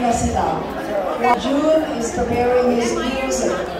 picture is preparing his music.